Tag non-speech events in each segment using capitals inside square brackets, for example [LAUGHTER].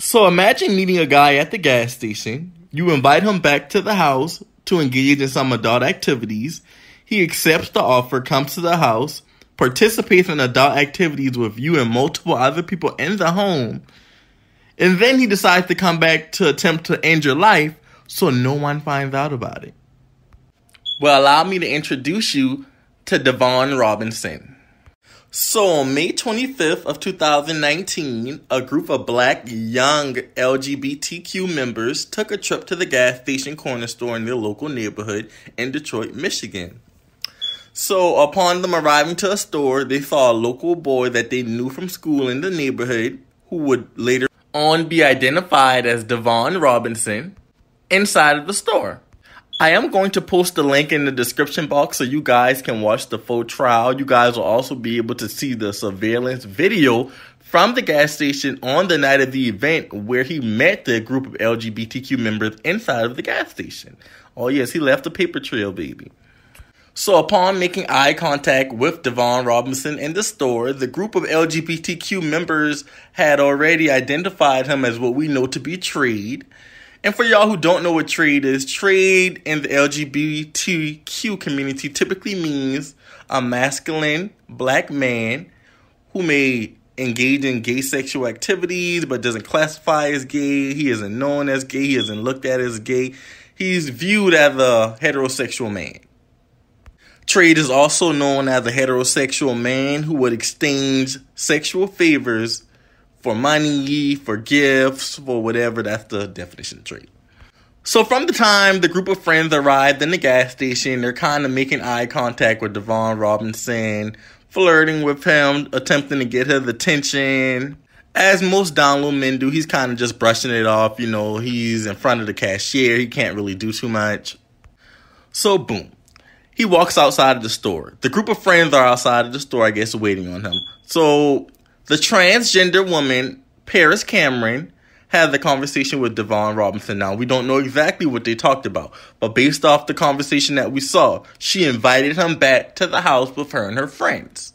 So imagine meeting a guy at the gas station. You invite him back to the house to engage in some adult activities. He accepts the offer, comes to the house, participates in adult activities with you and multiple other people in the home. And then he decides to come back to attempt to end your life so no one finds out about it. Well, allow me to introduce you to Devon Robinson. So on May 25th of 2019, a group of black young LGBTQ members took a trip to the gas station corner store in their local neighborhood in Detroit, Michigan. So upon them arriving to a store, they saw a local boy that they knew from school in the neighborhood who would later on be identified as Devon Robinson inside of the store. I am going to post the link in the description box so you guys can watch the full trial. You guys will also be able to see the surveillance video from the gas station on the night of the event where he met the group of LGBTQ members inside of the gas station. Oh, yes, he left a paper trail, baby. So, upon making eye contact with Devon Robinson in the store, the group of LGBTQ members had already identified him as what we know to be Trade. And for y'all who don't know what trade is, trade in the LGBTQ community typically means a masculine black man who may engage in gay sexual activities but doesn't classify as gay. He isn't known as gay. He isn't looked at as gay. He's viewed as a heterosexual man. Trade is also known as a heterosexual man who would exchange sexual favors for money, for gifts, for whatever. That's the definition of trade. So from the time the group of friends arrived in the gas station, they're kind of making eye contact with Devon Robinson, flirting with him, attempting to get his attention. As most down low men do, he's kind of just brushing it off. You know, he's in front of the cashier. He can't really do too much. So, boom. He walks outside of the store. The group of friends are outside of the store, I guess, waiting on him. So, the transgender woman, Paris Cameron, had the conversation with Devon Robinson. Now, we don't know exactly what they talked about, but based off the conversation that we saw, she invited him back to the house with her and her friends.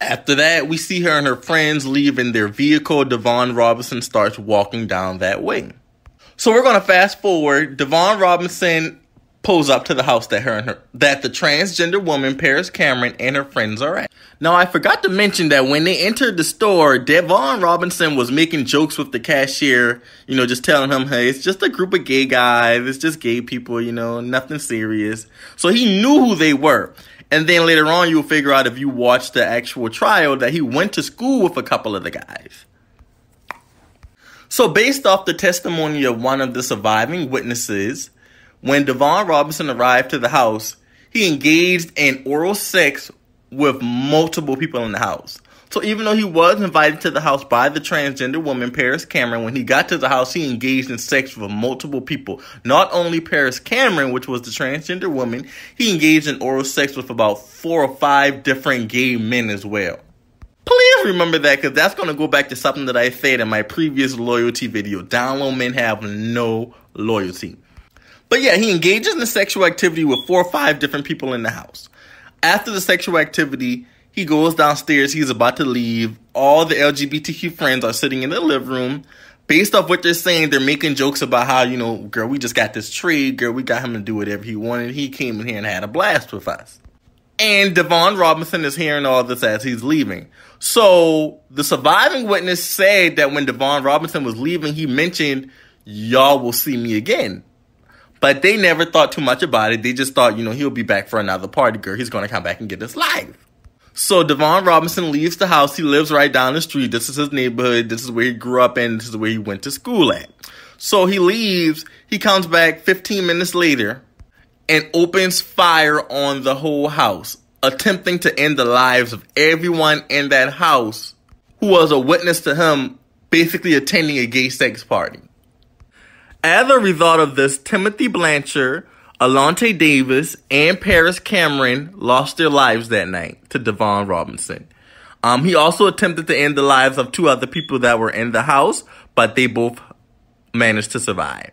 After that, we see her and her friends leave in their vehicle. Devon Robinson starts walking down that way. So we're going to fast forward. Devon Robinson pulls up to the house that her and her that the transgender woman Paris Cameron and her friends are at. Now I forgot to mention that when they entered the store, Devon Robinson was making jokes with the cashier, you know, just telling him, "Hey, it's just a group of gay guys. It's just gay people, you know, nothing serious." So he knew who they were. And then later on you'll figure out if you watch the actual trial that he went to school with a couple of the guys. So based off the testimony of one of the surviving witnesses, when Devon Robinson arrived to the house, he engaged in oral sex with multiple people in the house. So even though he was invited to the house by the transgender woman Paris Cameron, when he got to the house, he engaged in sex with multiple people. Not only Paris Cameron, which was the transgender woman, he engaged in oral sex with about four or five different gay men as well. Please remember that because that's going to go back to something that I said in my previous loyalty video. Down low men have no loyalty. But yeah, he engages in sexual activity with four or five different people in the house. After the sexual activity, he goes downstairs. He's about to leave. All the LGBTQ friends are sitting in the living room. Based off what they're saying, they're making jokes about how, you know, girl, we just got this tree. Girl, we got him to do whatever he wanted. He came in here and had a blast with us. And Devon Robinson is hearing all this as he's leaving. So the surviving witness said that when Devon Robinson was leaving, he mentioned, Y'all will see me again. But they never thought too much about it. They just thought, you know, he'll be back for another party, girl. He's going to come back and get his life. So Devon Robinson leaves the house. He lives right down the street. This is his neighborhood. This is where he grew up and this is where he went to school at. So he leaves. He comes back 15 minutes later and opens fire on the whole house, attempting to end the lives of everyone in that house who was a witness to him basically attending a gay sex party. As a result of this, Timothy Blanchard, Alunte Davis, and Paris Cameron lost their lives that night to Devon Robinson. Um, he also attempted to end the lives of two other people that were in the house, but they both managed to survive.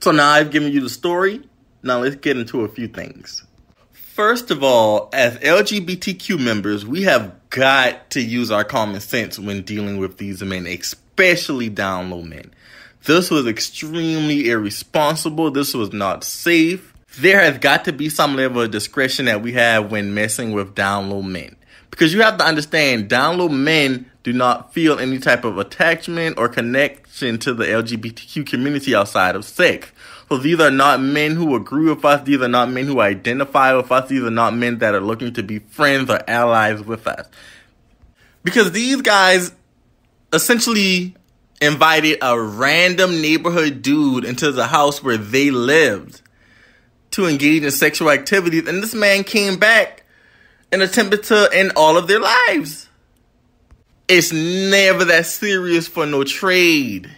So now I've given you the story. Now let's get into a few things. First of all, as LGBTQ members, we have got to use our common sense when dealing with these men, especially down low men. This was extremely irresponsible. This was not safe. There has got to be some level of discretion that we have when messing with down low men. Because you have to understand, down low men do not feel any type of attachment or connection to the LGBTQ community outside of sex. So these are not men who agree with us. These are not men who identify with us. These are not men that are looking to be friends or allies with us. Because these guys essentially invited a random neighborhood dude into the house where they lived to engage in sexual activities. And this man came back and attempted to end all of their lives. It's never that serious for no trade.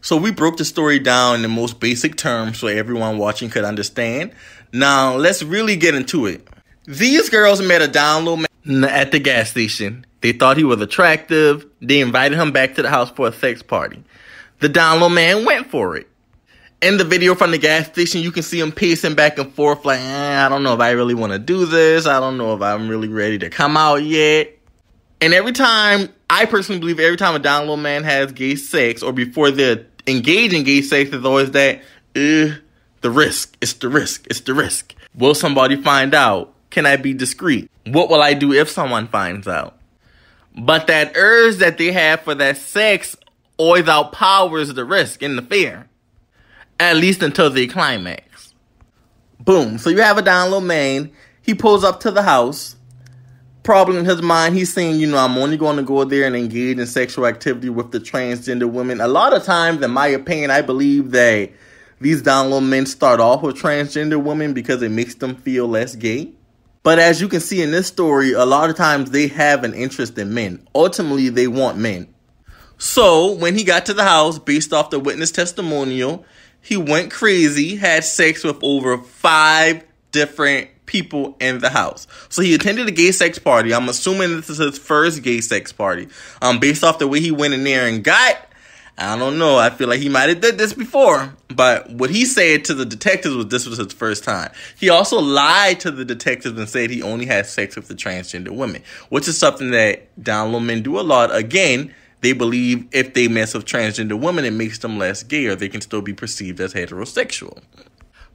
So we broke the story down in the most basic terms so everyone watching could understand. Now let's really get into it. These girls met a down low at the gas station. They thought he was attractive. They invited him back to the house for a sex party. The down low man went for it. In the video from the gas station, you can see him pacing back and forth like, eh, I don't know if I really want to do this. I don't know if I'm really ready to come out yet. And every time, I personally believe every time a down low man has gay sex or before they're engage in gay sex is always that, uh, the risk. It's the risk. It's the risk. Will somebody find out? Can I be discreet? What will I do if someone finds out? But that urge that they have for that sex always outpowers the risk and the fear. At least until the climax. Boom. So you have a down low man. He pulls up to the house probably in his mind, he's saying, you know, I'm only going to go there and engage in sexual activity with the transgender women. A lot of times, in my opinion, I believe that these down low men start off with transgender women because it makes them feel less gay. But as you can see in this story, a lot of times they have an interest in men. Ultimately, they want men. So when he got to the house, based off the witness testimonial, he went crazy, had sex with over five different people in the house. So he attended a gay sex party. I'm assuming this is his first gay sex party. Um, based off the way he went in there and got, I don't know. I feel like he might have did this before, but what he said to the detectives was this was his first time. He also lied to the detectives and said he only had sex with the transgender women, which is something that down low men do a lot. Again, they believe if they mess with transgender women, it makes them less gay, or they can still be perceived as heterosexual.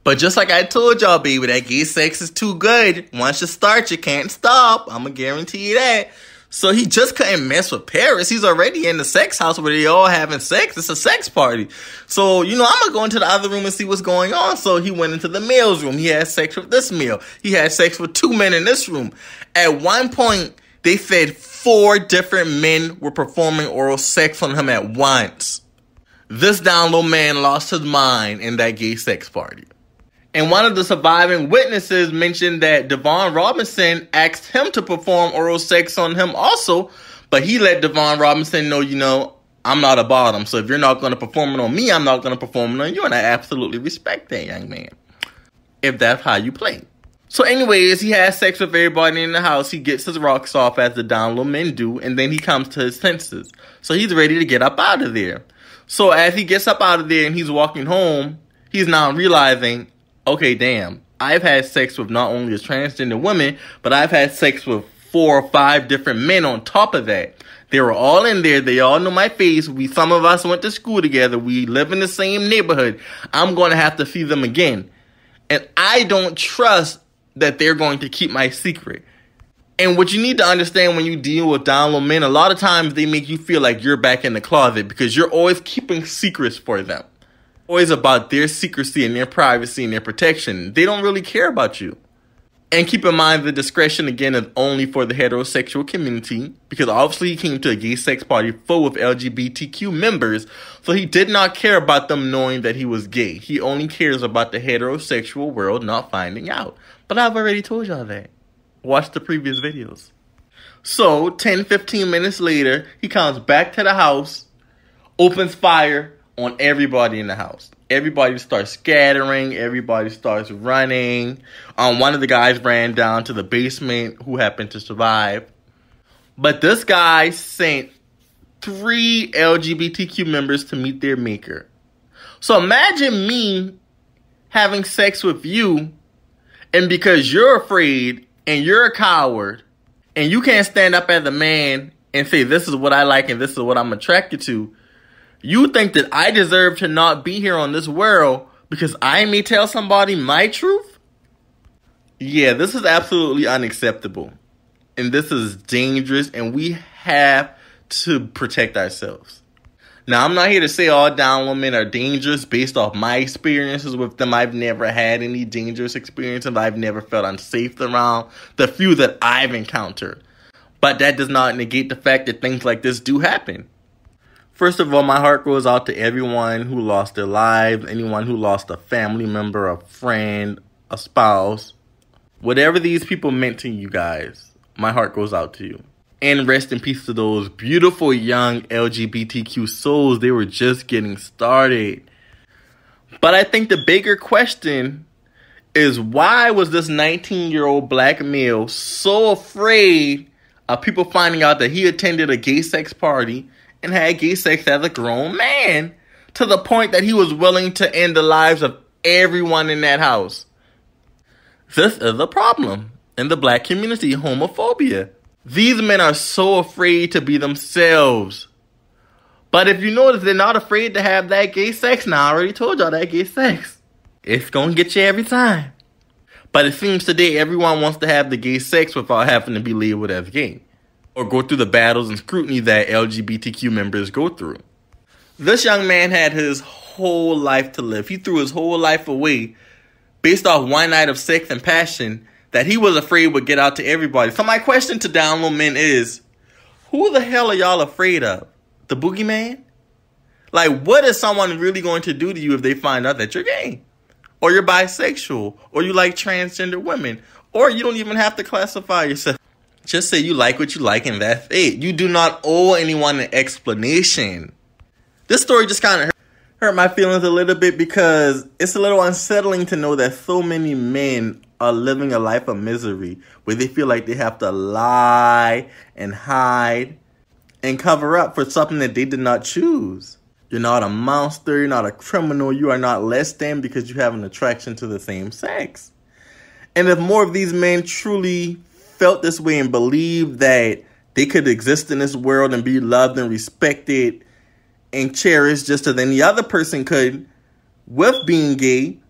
But just like I told y'all, baby, that gay sex is too good. Once you start, you can't stop. I'm gonna guarantee you that. So he just couldn't mess with Paris. He's already in the sex house where they all having sex. It's a sex party. So, you know, I'm gonna go into the other room and see what's going on. So he went into the male's room. He had sex with this male. He had sex with two men in this room. At one point, they said four different men were performing oral sex on him at once. This down low man lost his mind in that gay sex party. And one of the surviving witnesses mentioned that Devon Robinson asked him to perform oral sex on him also, but he let Devon Robinson know, you know, I'm not a bottom. So if you're not going to perform it on me, I'm not going to perform it on you. And I absolutely respect that young man. If that's how you play. So, anyways, he has sex with everybody in the house. He gets his rocks off as the down low men do, and then he comes to his senses. So he's ready to get up out of there. So as he gets up out of there and he's walking home, he's now realizing okay, damn, I've had sex with not only a transgender woman, but I've had sex with four or five different men on top of that. They were all in there. They all know my face. We, some of us went to school together. We live in the same neighborhood. I'm going to have to see them again. And I don't trust that they're going to keep my secret. And what you need to understand when you deal with down low men, a lot of times they make you feel like you're back in the closet because you're always keeping secrets for them always about their secrecy and their privacy and their protection. They don't really care about you. And keep in mind the discretion again is only for the heterosexual community because obviously he came to a gay sex party full of LGBTQ members, so he did not care about them knowing that he was gay. He only cares about the heterosexual world not finding out. But I've already told y'all that. Watch the previous videos. So, 10 15 minutes later, he comes back to the house, opens fire, on everybody in the house. Everybody starts scattering. Everybody starts running. Um, one of the guys ran down to the basement who happened to survive. But this guy sent three LGBTQ members to meet their maker. So imagine me having sex with you And because you're afraid and you're a coward and you can't stand up as a man and say, this is what I like and this is what I'm attracted to, you think that I deserve to not be here on this world because I may tell somebody my truth? Yeah, this is absolutely unacceptable. And this is dangerous, and we have to protect ourselves. Now, I'm not here to say all down women are dangerous based off my experiences with them. I've never had any dangerous experiences. I've never felt unsafe around the few that I've encountered. But that does not negate the fact that things like this do happen. First of all, my heart goes out to everyone who lost their lives, anyone who lost a family member, a friend, a spouse. Whatever these people meant to you guys, my heart goes out to you. And rest in peace to those beautiful young LGBTQ souls. They were just getting started. But I think the bigger question is why was this 19 year old black male so afraid of people finding out that he attended a gay sex party and had gay sex as a grown man to the point that he was willing to end the lives of everyone in that house? This is a problem in the black community homophobia. These men are so afraid to be themselves. But if you notice, they're not afraid to have that gay sex now. I already told y'all that gay sex. It's gonna get you every time. But it seems today everyone wants to have the gay sex without having to be labeled as gay. Or go through the battles and scrutiny that LGBTQ members go through. This young man had his whole life to live. He threw his whole life away based off one night of sex and passion that he was afraid would get out to everybody. So my question to down low men is, who the hell are y'all afraid of? The boogeyman? Like, what is someone really going to do to you if they find out that you're gay? Or you're bisexual? Or you like transgender women? Or you don't even have to classify yourself. Just say you like what you like and that's it. You do not owe anyone an explanation. This story just kind of hurt, hurt my feelings a little bit because it's a little unsettling to know that so many men are living a life of misery where they feel like they have to lie and hide and cover up for something that they did not choose. You're not a monster, you're not a criminal, you are not less than because you have an attraction to the same sex. And if more of these men truly felt this way and believed that they could exist in this world and be loved and respected and cherished just as any other person could with being gay,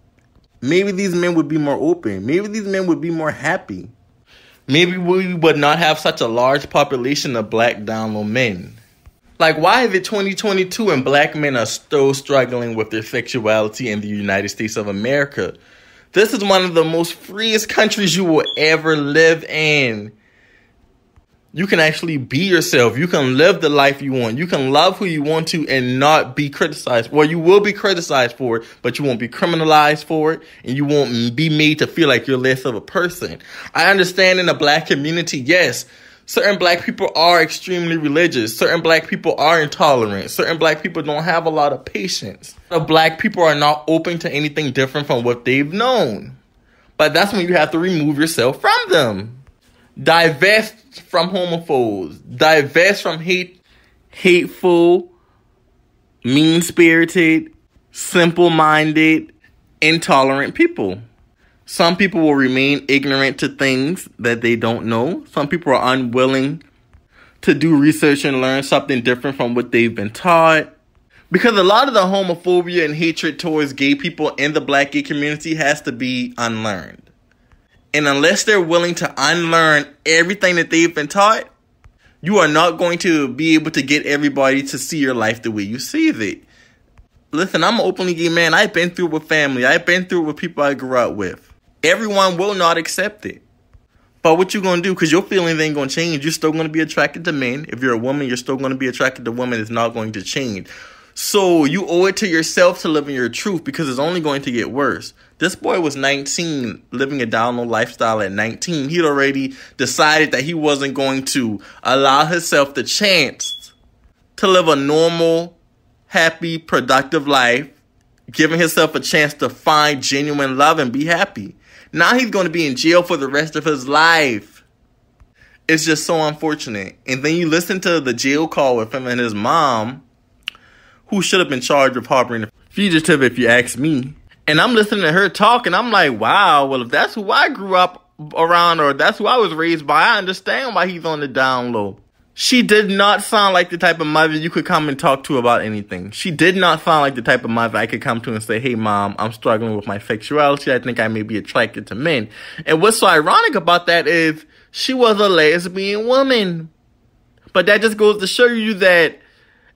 maybe these men would be more open. Maybe these men would be more happy. Maybe we would not have such a large population of black down low men. Like, why is it 2022 and black men are still struggling with their sexuality in the United States of America? This is one of the most freest countries you will ever live in you can actually be yourself. You can live the life you want. You can love who you want to and not be criticized. Well, you will be criticized for it, but you won't be criminalized for it and you won't be made to feel like you're less of a person. I understand in the black community, yes, certain black people are extremely religious. Certain black people are intolerant. Certain black people don't have a lot of patience. The black people are not open to anything different from what they've known. But that's when you have to remove yourself from them. Divest from homophobes. Divest from hate, hateful, mean spirited, simple minded, intolerant people. Some people will remain ignorant to things that they don't know. Some people are unwilling to do research and learn something different from what they've been taught. Because a lot of the homophobia and hatred towards gay people in the black gay community has to be unlearned. And unless they're willing to unlearn everything that they've been taught, you are not going to be able to get everybody to see your life the way you see it. Listen, I'm an openly gay man. I've been through it with family. I've been through it with people I grew up with. Everyone will not accept it. But what you gonna do? Because your feelings ain't gonna change. You're still gonna be attracted to men. If you're a woman, you're still gonna be attracted to women. It's not going to change. So you owe it to yourself to live in your truth because it's only going to get worse. This boy was 19, living a down low lifestyle at 19. He'd already decided that he wasn't going to allow himself the chance to live a normal, happy, productive life, giving himself a chance to find genuine love and be happy. Now he's going to be in jail for the rest of his life. It's just so unfortunate. And then you listen to the jail call with him and his mom who should have been charged with harboring a fugitive if you ask me. And I'm listening to her talk, and I'm like, wow, well, if that's who I grew up around, or that's who I was raised by, I understand why he's on the down low. She did not sound like the type of mother you could come and talk to about anything. She did not sound like the type of mother I could come to and say, Hey mom, I'm struggling with my sexuality. I think I may be attracted to men. And what's so ironic about that is she was a lesbian woman. But that just goes to show you that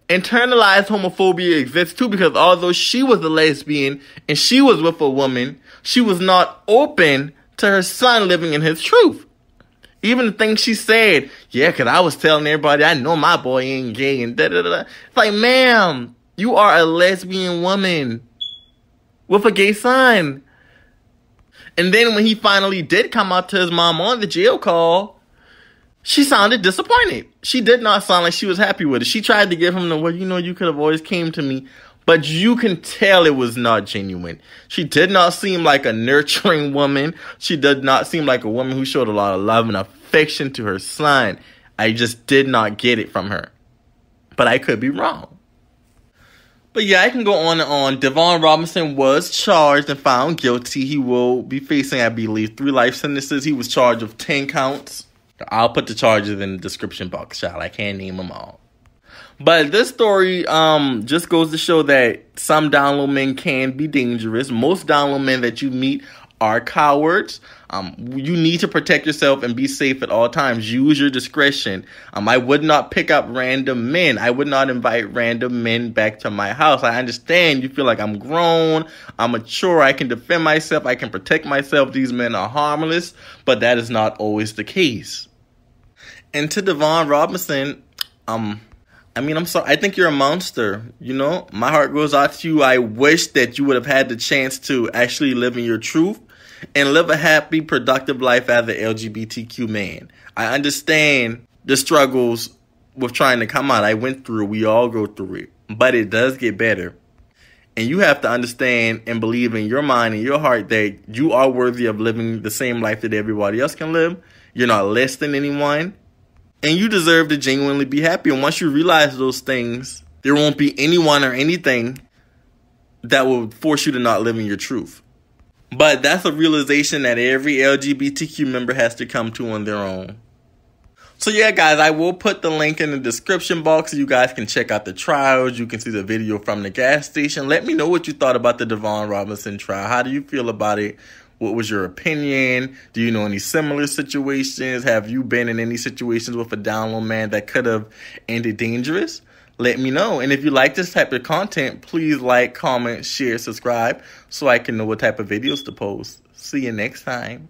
internalized homophobia exists too because although she was a lesbian and she was with a woman, she was not open to her son living in his truth. Even the things she said, yeah, because I was telling everybody I know my boy ain't gay and da da da. It's like, ma'am, you are a lesbian woman with a gay son. And then when he finally did come out to his mom on the jail call, she sounded disappointed. She did not sound like she was happy with it. She tried to give him the, well, you know, you could have always came to me. But you can tell it was not genuine. She did not seem like a nurturing [LAUGHS] woman. She did not seem like a woman who showed a lot of love and affection to her son. I just did not get it from her. But I could be wrong. But yeah, I can go on and on. Devon Robinson was charged and found guilty. He will be facing, I believe, three life sentences. He was charged with 10 counts. I'll put the charges in the description box, child. I can't name them all. But this story um, just goes to show that some down low men can be dangerous. Most down low men that you meet are cowards. Um, you need to protect yourself and be safe at all times. Use your discretion. Um, I would not pick up random men. I would not invite random men back to my house. I understand you feel like I'm grown, I'm mature, I can defend myself, I can protect myself. These men are harmless, but that is not always the case. And to Devon Robinson, um, I mean, I'm sorry. I think you're a monster. You know, my heart goes out to you. I wish that you would have had the chance to actually live in your truth and live a happy, productive life as an LGBTQ man. I understand the struggles with trying to come out. I went through. We all go through it, but it does get better. And you have to understand and believe in your mind and your heart that you are worthy of living the same life that everybody else can live. You're not less than anyone and you deserve to genuinely be happy. And once you realize those things, there won't be anyone or anything that will force you to not live in your truth. But that's a realization that every LGBTQ member has to come to on their own. So yeah, guys, I will put the link in the description box so you guys can check out the trials. You can see the video from the gas station. Let me know what you thought about the Devon Robinson trial. How do you feel about it? What was your opinion? Do you know any similar situations? Have you been in any situations with a down low man that could have ended dangerous? Let me know. And if you like this type of content, please like, comment, share, subscribe so I can know what type of videos to post. See you next time.